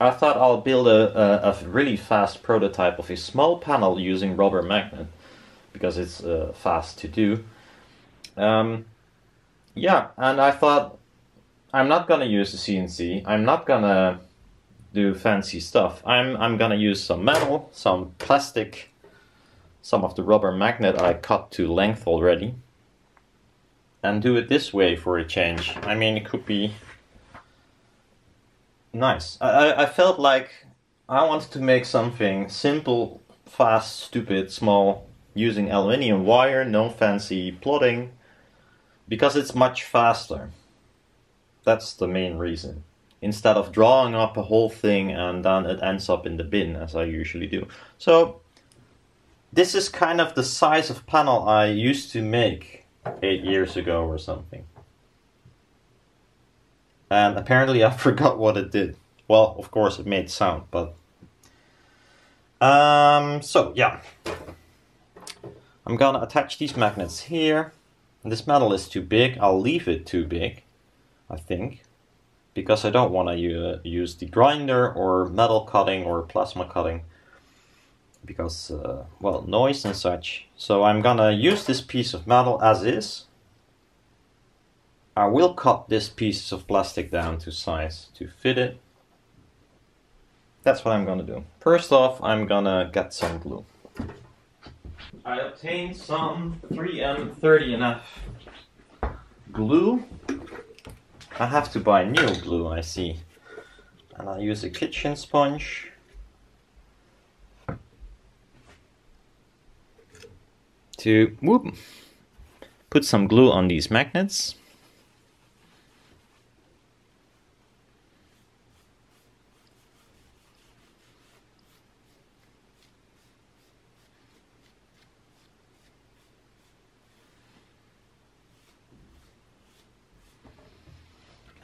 I thought I'll build a, a, a really fast prototype of a small panel using rubber magnet because it's uh, fast to do. Um, yeah, and I thought I'm not gonna use the CNC. I'm not gonna do fancy stuff. I'm I'm gonna use some metal, some plastic, some of the rubber magnet I cut to length already, and do it this way for a change. I mean, it could be nice. I, I felt like I wanted to make something simple, fast, stupid, small, using aluminium wire, no fancy plotting, because it's much faster. That's the main reason. Instead of drawing up a whole thing and then it ends up in the bin, as I usually do. So, this is kind of the size of panel I used to make eight years ago or something and apparently I forgot what it did. Well, of course it made sound, but um, so yeah, I'm gonna attach these magnets here. This metal is too big. I'll leave it too big, I think, because I don't want to use the grinder or metal cutting or plasma cutting because uh, well noise and such. So I'm gonna use this piece of metal as is I will cut this piece of plastic down to size to fit it. That's what I'm gonna do. First off, I'm gonna get some glue. I obtained some 3M30NF glue. I have to buy new glue, I see. And I use a kitchen sponge. To whoop, put some glue on these magnets.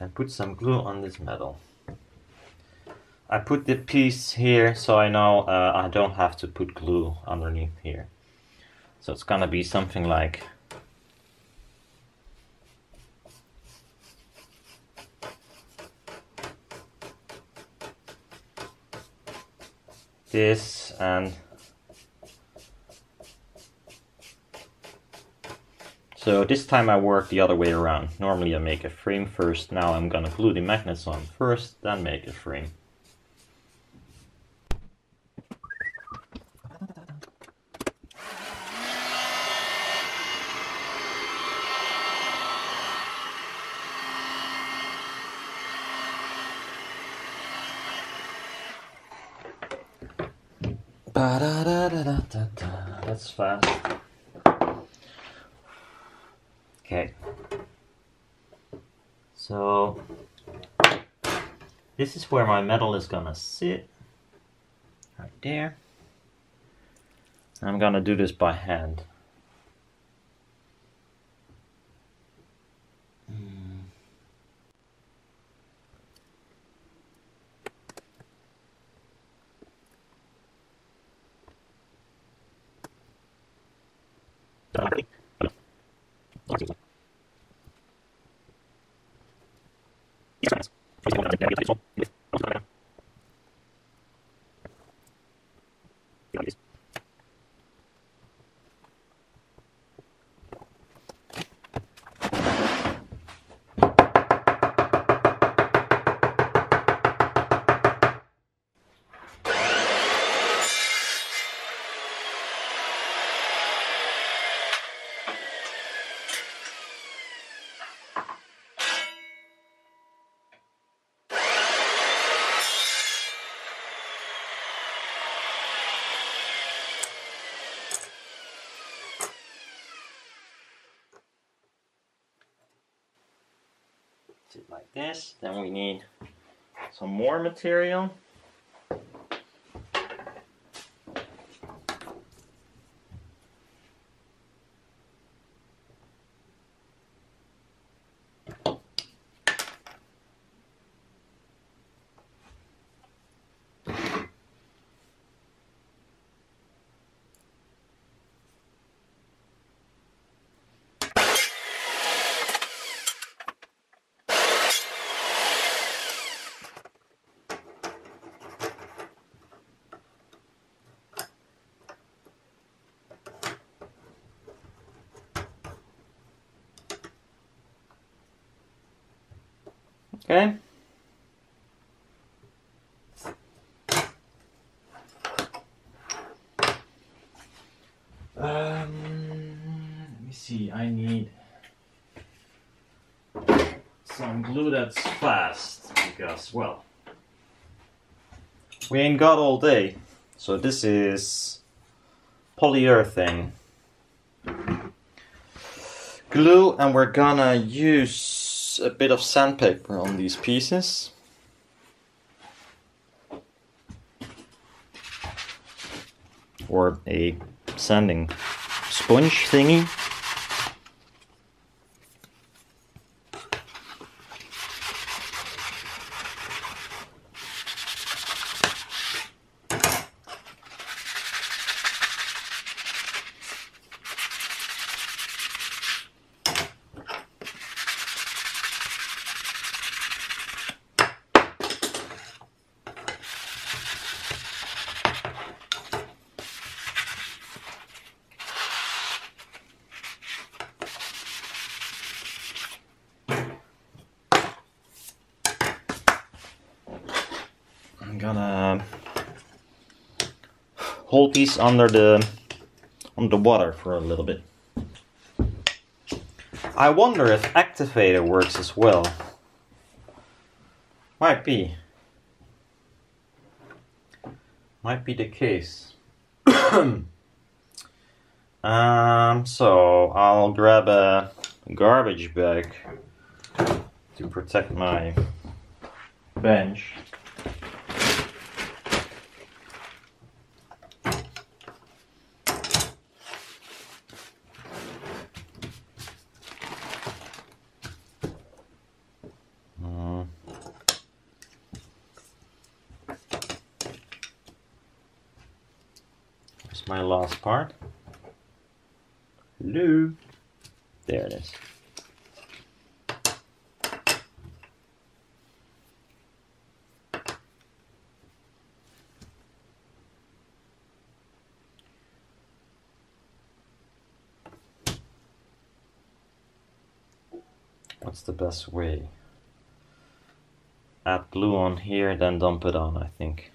And put some glue on this metal. I put the piece here so I know uh, I don't have to put glue underneath here. So it's gonna be something like this and So this time I work the other way around. Normally I make a frame first, now I'm gonna glue the magnets on first, then make a frame. That's fast. Okay. So this is where my metal is gonna sit. Right there. I'm gonna do this by hand. Like this. Then we need some more material. Okay. Um, let me see. I need some glue that's fast because, well, we ain't got all day. So this is polyurethane glue, and we're gonna use a bit of sandpaper on these pieces. Or a sanding sponge thingy. I'm gonna hold these under the under the water for a little bit. I wonder if activator works as well. Might be. Might be the case. um, so I'll grab a garbage bag to protect my bench. My last part. Hello. There it is. What's the best way? Add glue on here, then dump it on, I think.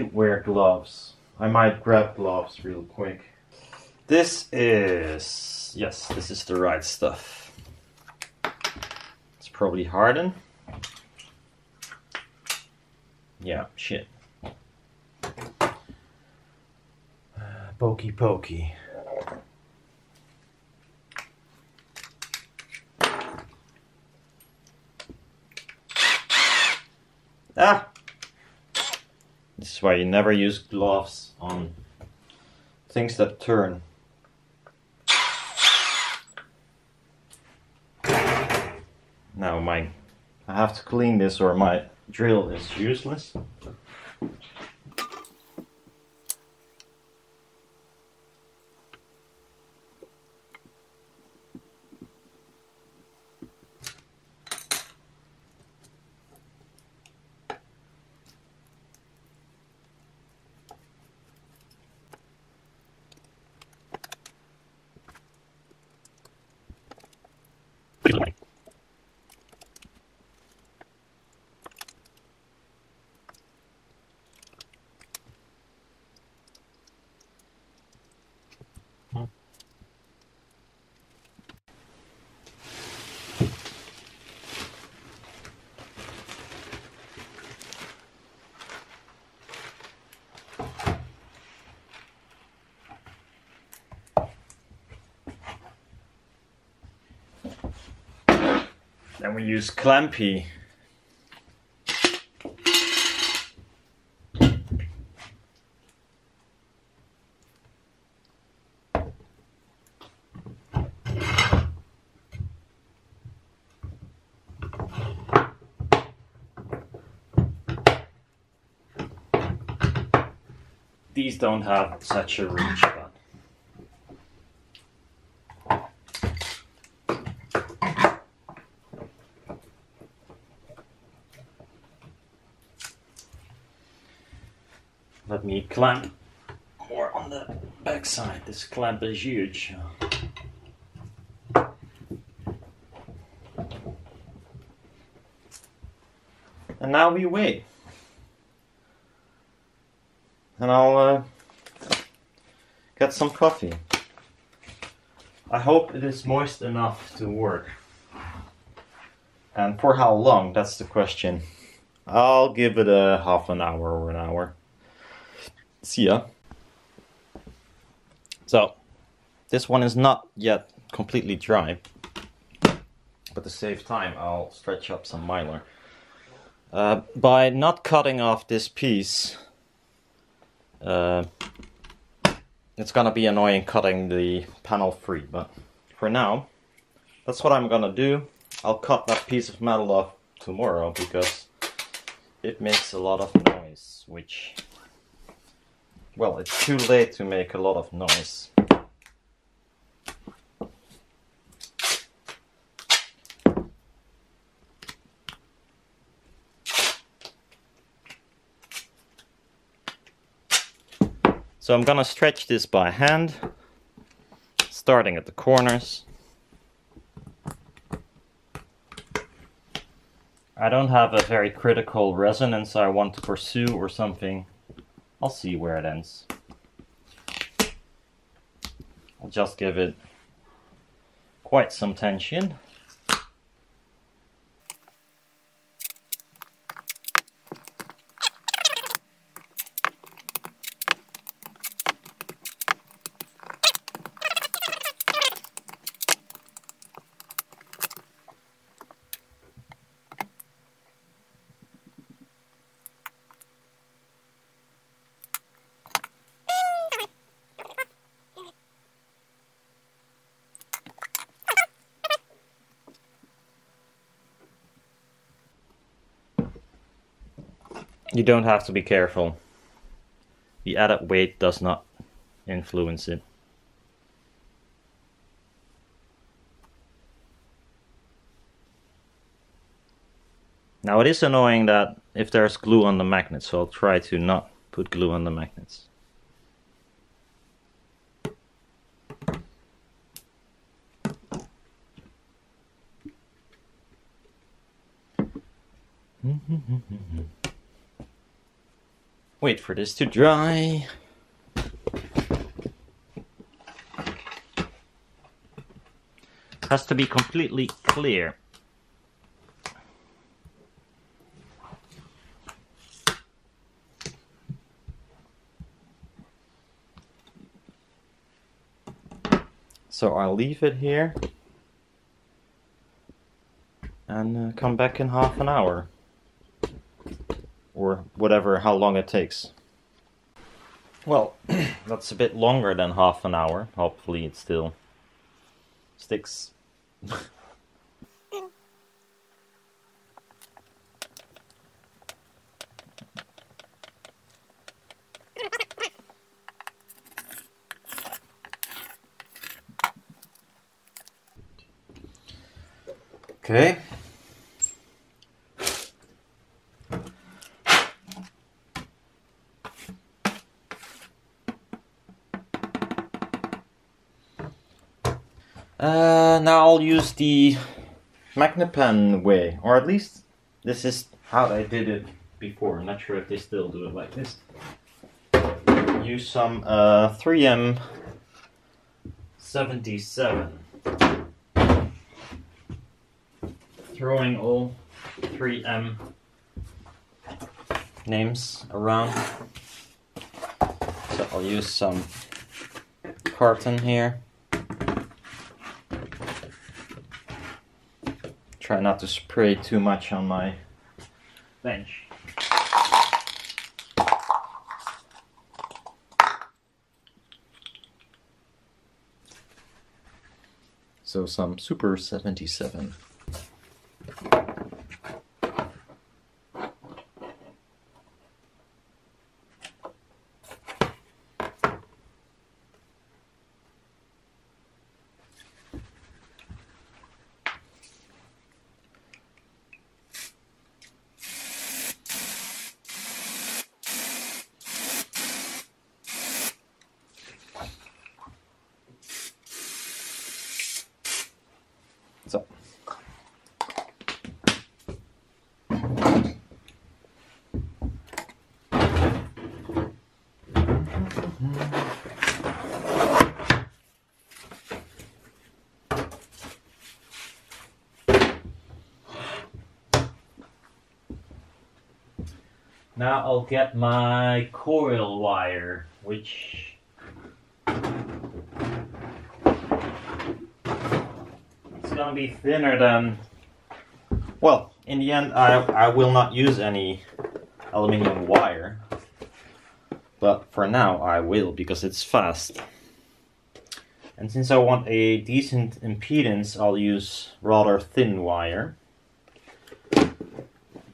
Should wear gloves. I might grab gloves real quick. This is. Yes, this is the right stuff. It's probably hardened. Yeah, shit. Pokey pokey. Ah! This is why you never use gloves on things that turn. Now my I have to clean this or my drill is useless. Then we use clampy. These don't have such a reach, clamp or on the back side. This clamp is huge. And now we wait. And I'll uh, get some coffee. I hope it is moist enough to work. And for how long, that's the question. I'll give it a half an hour or an hour. See ya. So, this one is not yet completely dry. But to save time, I'll stretch up some mylar. Uh, by not cutting off this piece, uh, it's gonna be annoying cutting the panel free, but for now, that's what I'm gonna do. I'll cut that piece of metal off tomorrow because it makes a lot of noise, which, well, it's too late to make a lot of noise. So I'm gonna stretch this by hand, starting at the corners. I don't have a very critical resonance I want to pursue or something. I'll see where it ends. I'll just give it quite some tension. You don't have to be careful. The added weight does not influence it. Now it is annoying that if there's glue on the magnet, so I'll try to not put glue on the magnets. Wait for this to dry. Has to be completely clear. So I'll leave it here and uh, come back in half an hour or whatever, how long it takes. Well, that's a bit longer than half an hour. Hopefully it still sticks. okay. Uh, now I'll use the Magnepan way, or at least this is how I did it before. I'm not sure if they still do it like this. Use some uh, 3M 77. Throwing all 3M names around. So I'll use some carton here. Try not to spray too much on my bench. So some Super 77. So. Now I'll get my coil wire, which gonna be thinner than. Well, in the end, I I will not use any aluminium wire, but for now I will because it's fast. And since I want a decent impedance, I'll use rather thin wire.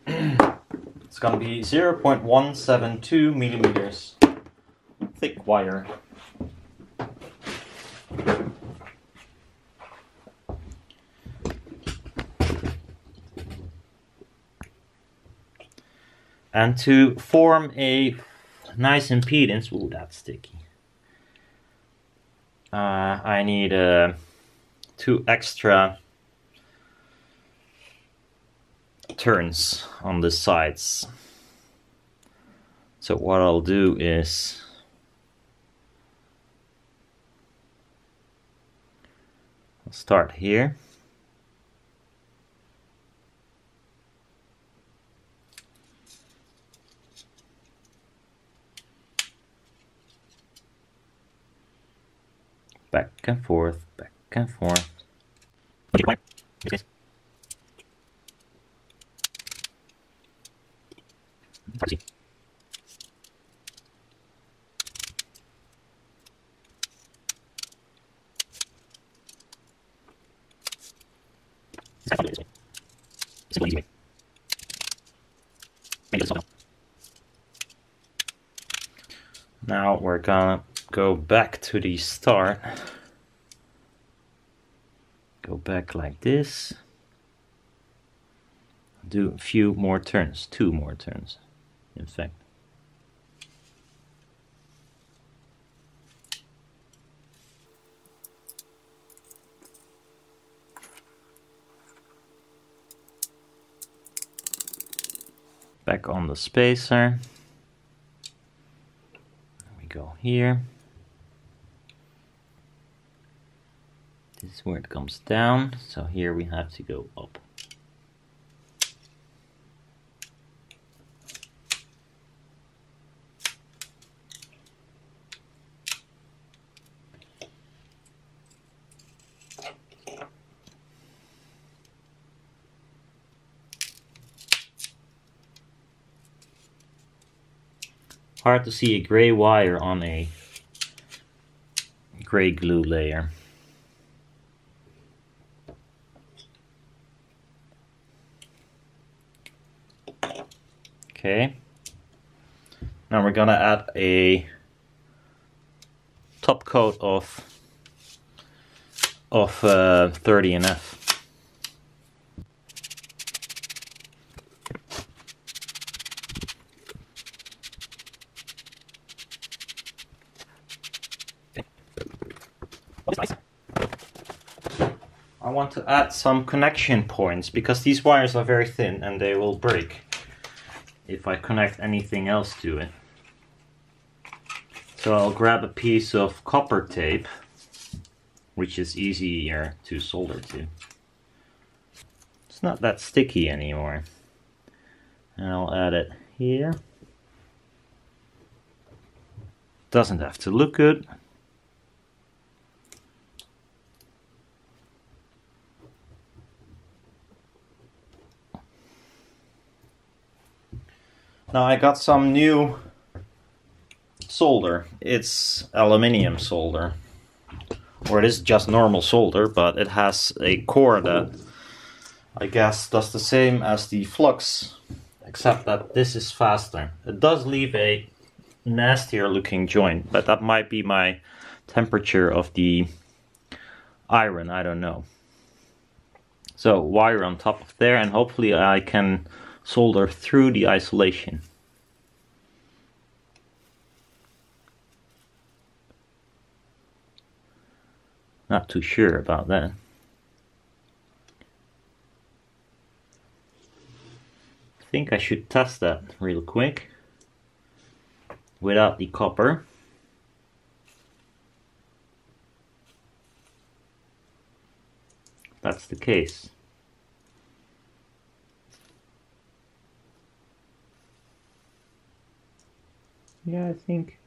it's gonna be 0.172 millimeters thick wire. And to form a nice impedance, ooh, that's sticky uh, I need uh, two extra turns on the sides. So what I'll do is start here. And forth, back and forth. Now we're gonna go back to the start go back like this. Do a few more turns two more turns in fact. Back on the spacer. We go here this is where it comes down so here we have to go up hard to see a gray wire on a gray glue layer. Okay. Now we're gonna add a top coat of of uh, 30NF. I want to add some connection points because these wires are very thin and they will break if I connect anything else to it. So I'll grab a piece of copper tape, which is easier to solder to. It's not that sticky anymore. And I'll add it here. Doesn't have to look good. Now I got some new solder. It's aluminium solder. Or it is just normal solder, but it has a core that I guess does the same as the flux, except that this is faster. It does leave a nastier looking joint, but that might be my temperature of the iron, I don't know. So wire on top of there and hopefully I can solder through the isolation. Not too sure about that. I think I should test that real quick without the copper. That's the case. Yeah, I think.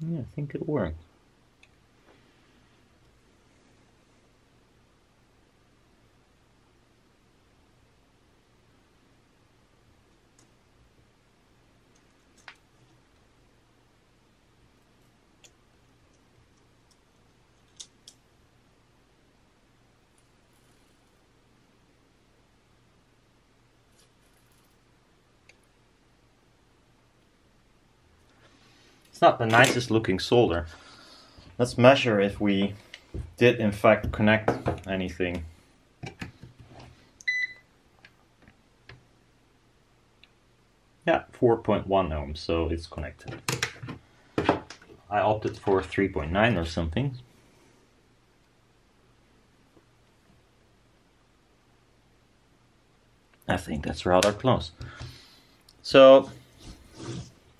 Yeah, I think it worked. It's not the nicest looking solder. Let's measure if we did in fact connect anything. Yeah, 4.1 ohms, so it's connected. I opted for 3.9 or something. I think that's rather close. So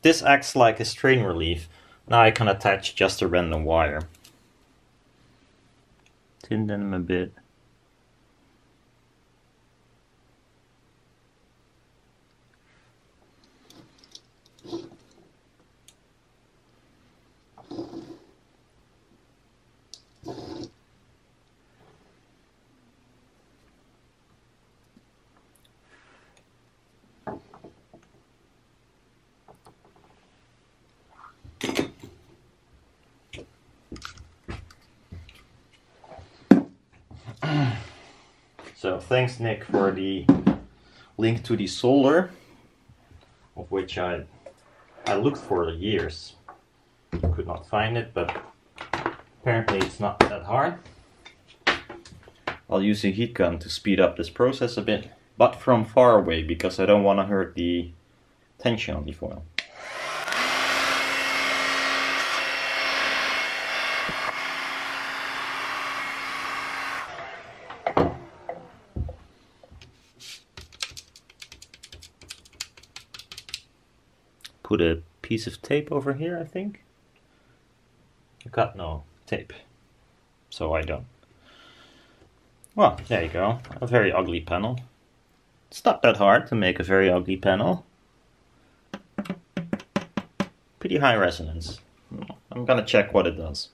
this acts like a strain relief. Now I can attach just a random wire. Tin them a bit. Thanks Nick for the link to the solder, of which I I looked for years. Could not find it, but apparently it's not that hard. I'll use a heat gun to speed up this process a bit, but from far away because I don't want to hurt the tension on the foil. Put a piece of tape over here, I think. I got no tape, so I don't. Well, there you go, a very ugly panel. It's not that hard to make a very ugly panel. Pretty high resonance. I'm gonna check what it does.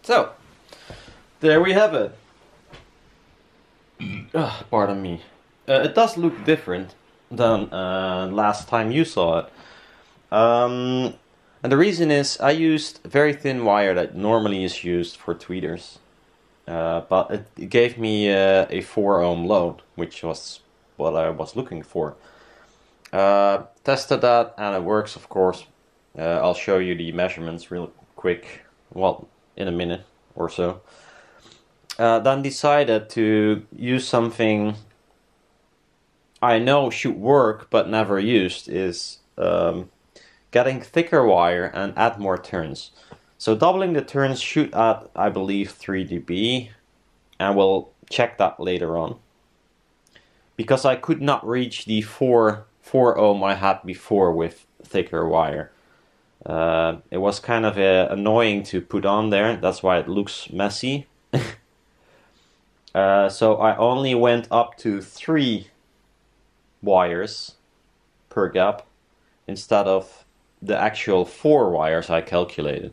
So, there we have it. Ugh, pardon me. Uh, it does look different than uh, last time you saw it. Um, and the reason is I used very thin wire that normally is used for tweeters. Uh, but it, gave me uh, a 4 ohm load, which was what I was looking for. Uh, tested that and it works, of course. Uh, I'll show you the measurements real quick, well, in a minute or so. Uh, then decided to use something I know should work but never used is um, getting thicker wire and add more turns. So doubling the turns should add, I believe, 3 dB, and we'll check that later on. Because I could not reach the 4, 4 ohm I had before with thicker wire. Uh, it was kind of uh, annoying to put on there, that's why it looks messy. uh, so I only went up to 3 wires per gap instead of the actual four wires I calculated.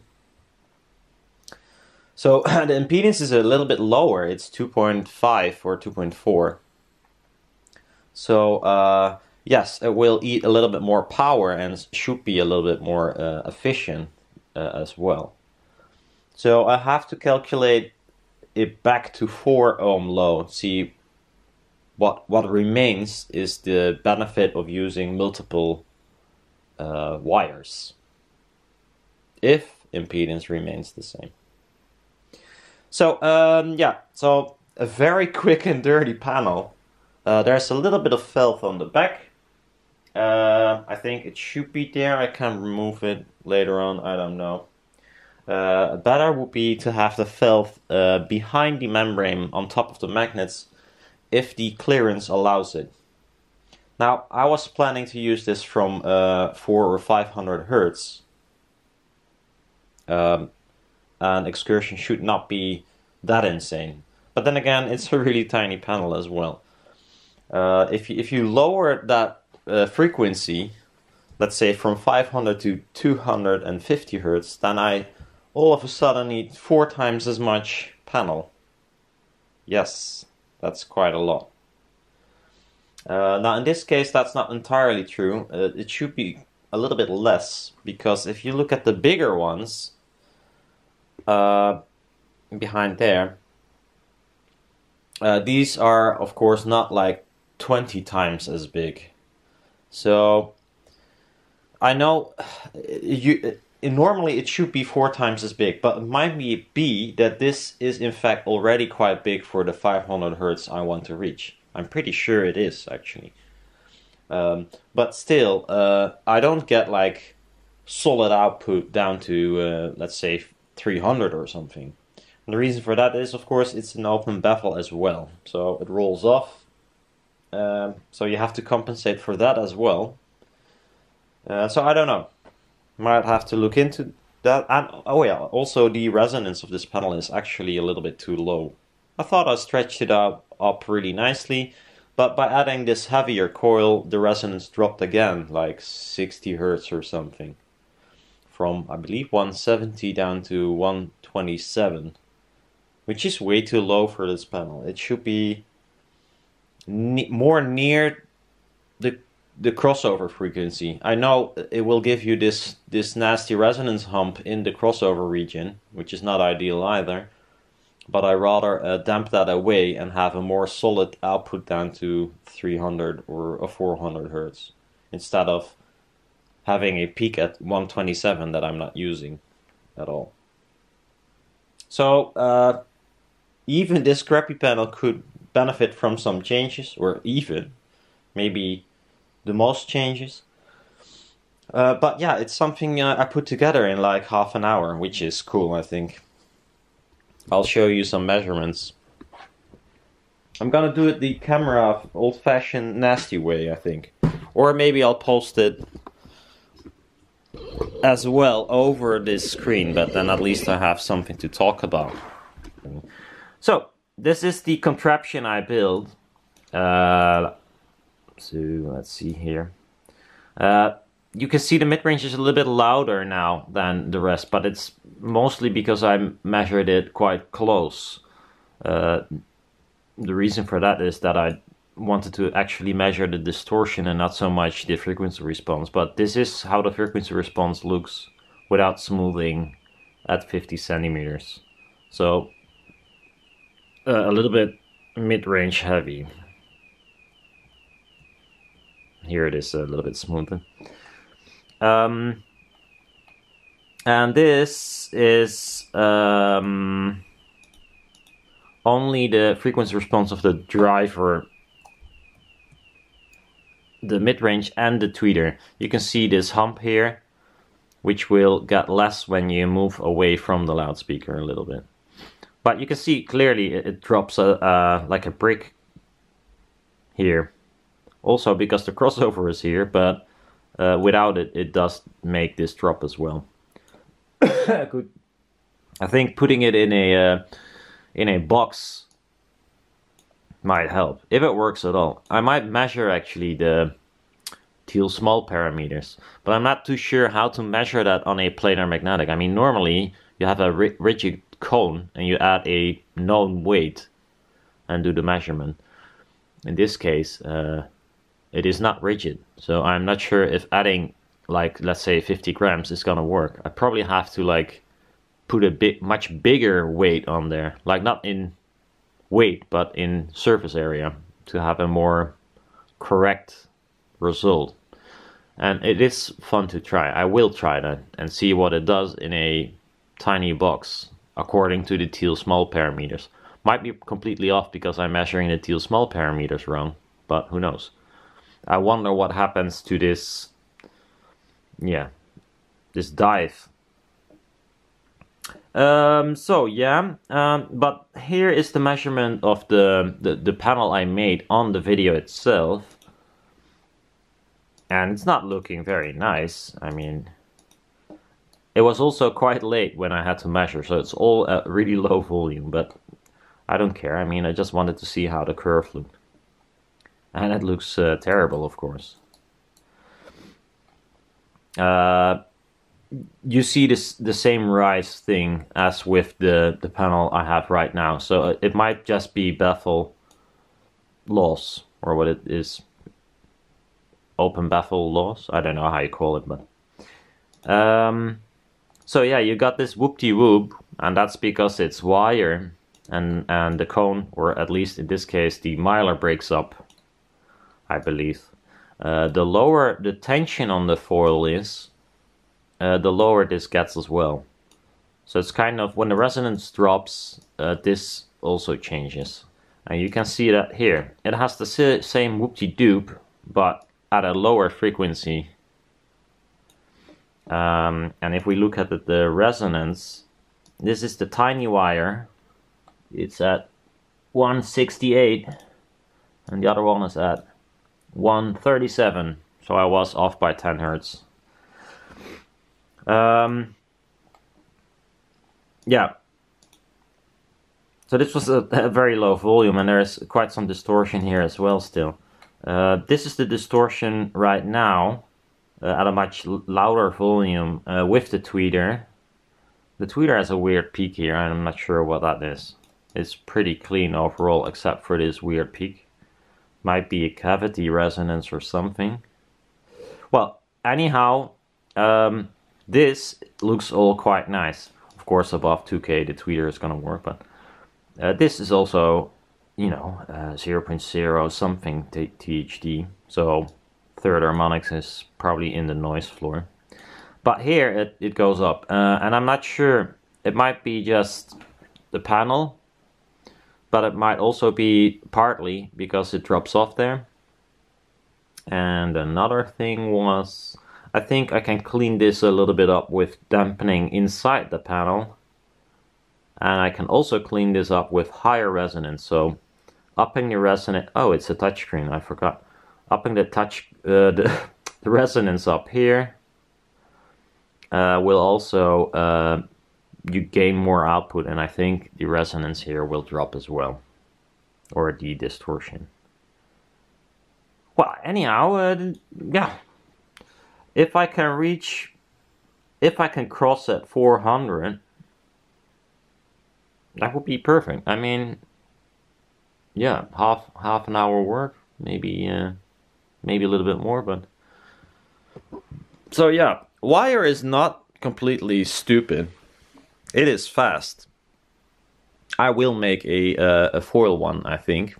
So the impedance is a little bit lower, it's 2.5 or 2.4. So uh, yes, it will eat a little bit more power and should be a little bit more uh, efficient uh, as well. So I have to calculate it back to 4 ohm load, see what what remains is the benefit of using multiple uh, wires if impedance remains the same. So um, yeah, so a very quick and dirty panel. Uh, there's a little bit of felt on the back. Uh, I think it should be there. I can remove it later on. I don't know. Uh, better would be to have the felt uh, behind the membrane on top of the magnets if the clearance allows it. Now, I was planning to use this from uh, 4 or 500 hertz. Um, and excursion should not be that insane. But then again, it's a really tiny panel as well. Uh, if, you, if you lower that uh, frequency, let's say from 500 to 250 hertz, then I all of a sudden need four times as much panel. Yes, that's quite a lot. Uh, now in this case that's not entirely true. Uh, it should be a little bit less because if you look at the bigger ones uh, behind there, uh, these are of course not like 20 times as big. So I know you normally it should be four times as big, but it might be that this is in fact already quite big for the 500 hertz I want to reach. I'm pretty sure it is actually. Um, but still, uh, I don't get like solid output down to uh, let's say 300 or something. And the reason for that is, of course, it's an open baffle as well, so it rolls off. Um, so you have to compensate for that as well. Uh, so I don't know. Might have to look into that. And oh yeah, also the resonance of this panel is actually a little bit too low. I thought I stretched it out up really nicely, but by adding this heavier coil, the resonance dropped again, like 60 hertz or something. From, I believe, 170 down to 127, which is way too low for this panel. It should be ne more near the the crossover frequency. I know it will give you this this nasty resonance hump in the crossover region, which is not ideal either but I rather uh, damp that away and have a more solid output down to 300 or 400 hertz instead of having a peak at 127 that I'm not using at all. So uh, even this crappy panel could benefit from some changes or even maybe the most changes. Uh, but yeah, it's something uh, I put together in like half an hour, which is cool, I think. I'll show you some measurements. I'm gonna do it the camera old-fashioned nasty way, I think. Or maybe I'll post it as well over this screen, but then at least I have something to talk about. So, this is the contraption I built. Uh, so, let's see here. Uh, you can see the mid-range is a little bit louder now than the rest, but it's mostly because I measured it quite close. Uh, the reason for that is that I wanted to actually measure the distortion and not so much the frequency response. But this is how the frequency response looks without smoothing at 50 centimeters. So uh, a little bit mid-range heavy. Here it is a little bit smoother. Um, and this is um, only the frequency response of the driver, the mid-range and the tweeter. You can see this hump here, which will get less when you move away from the loudspeaker a little bit. But you can see clearly it, it drops a, uh, like a brick here. Also because the crossover is here, but uh, without it, it does make this drop as well. Good. I think putting it in a uh, in a box might help if it works at all. I might measure actually the Thiele/Small parameters, but I'm not too sure how to measure that on a planar magnetic. I mean, normally you have a ri rigid cone and you add a known weight and do the measurement. In this case, uh, it is not rigid. So I'm not sure if adding like let's say 50 grams is gonna work. I probably have to like put a bit much bigger weight on there, like not in weight but in surface area to have a more correct result. And it is fun to try. I will try that and see what it does in a tiny box according to the Thiele/Small parameters. Might be completely off because I'm measuring the Thiele/Small parameters wrong, but who knows. I wonder what happens to this, yeah, this dive. Um, so yeah, um, but here is the measurement of the, the, the panel I made on the video itself. And it's not looking very nice. I mean, it was also quite late when I had to measure, so it's all at really low volume, but I don't care. I mean, I just wanted to see how the curve looked. And it looks uh, terrible, of course. Uh, you see this the same rise thing as with the the panel I have right now. So uh, it might just be baffle loss or what it is. Open baffle loss. I don't know how you call it, but um, so yeah, you got this whoop-de-whoop, and that's because it's wire and and the cone, or at least in this case, the mylar breaks up. I believe. Uh, the lower the tension on the foil is, uh, the lower this gets as well. So it's kind of, when the resonance drops, uh, this also changes. And you can see that here. It has the same whoop-de-doop, but at a lower frequency. Um, and if we look at the, the resonance, this is the tiny wire. It's at 168, and the other one is at 137. So I was off by 10 hertz. Um, yeah. So this was a, a, very low volume and there's quite some distortion here as well still. Uh, this is the distortion right now uh, at a much louder volume uh, with the tweeter. The tweeter has a weird peak here I'm not sure what that is. It's pretty clean overall except for this weird peak. Might be a cavity resonance or something. Well, anyhow, um, this looks all quite nice. Of course, above 2K, the tweeter is gonna work, but uh, this is also, you know, uh, 0.0 something THD. So third harmonics is probably in the noise floor. But here it, it goes up, uh, and I'm not sure. It might be just the panel, but it might also be partly because it drops off there. And another thing was I think I can clean this a little bit up with dampening inside the panel. And I can also clean this up with higher resonance. So upping the resonance, oh, it's a touchscreen, I forgot. Upping the touch, uh, the, the resonance up here uh, will also, uh, you gain more output and I think the resonance here will drop as well. Or the distortion. Well, anyhow, uh, yeah, if I can reach, if I can cross at 400, that would be perfect. I mean, yeah, half half an hour work, maybe uh, maybe a little bit more, but so yeah, wire is not completely stupid. It is fast. I will make a uh, a foil one, I think,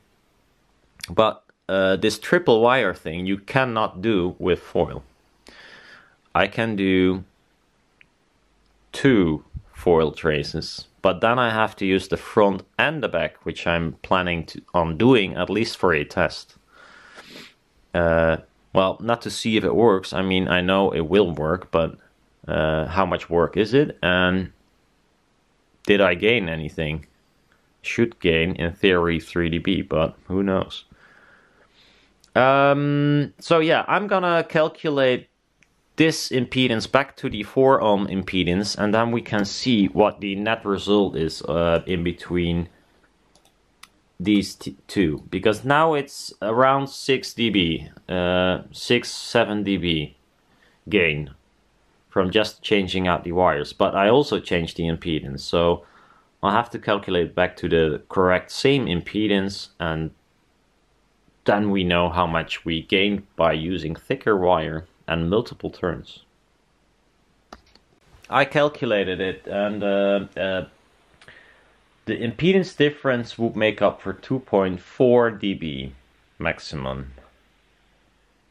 but uh, this triple wire thing you cannot do with foil. I can do two foil traces, but then I have to use the front and the back, which I'm planning to, on doing at least for a test. Uh, well, not to see if it works. I mean, I know it will work, but uh, how much work is it? And did I gain anything? Should gain, in theory, 3 dB, but who knows? Um, so yeah, I'm gonna calculate this impedance back to the 4 ohm impedance and then we can see what the net result is uh, in between these two because now it's around 6 dB uh, 6 7 dB gain from just changing out the wires but I also changed the impedance so I'll have to calculate back to the correct same impedance and then we know how much we gained by using thicker wire and multiple turns. I calculated it and uh, uh, the impedance difference would make up for 2.4 dB maximum.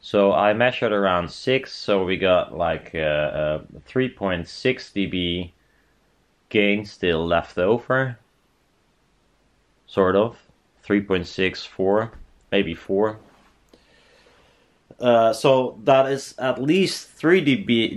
So I measured around 6, so we got like uh, uh 3.6 dB gain still left over. Sort of. 3.64, maybe 4. Uh, so that is at least 3 dB